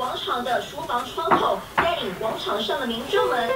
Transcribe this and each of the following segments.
广场的厨房窗口，带领广场上的民众们。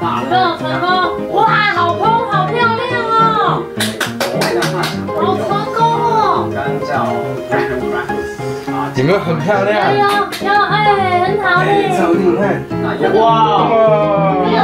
大有没有成功？哇，好空，好漂亮哦！好有成功哦！很漂哎亮？呦，有哎，很好哎，超哎。厉害！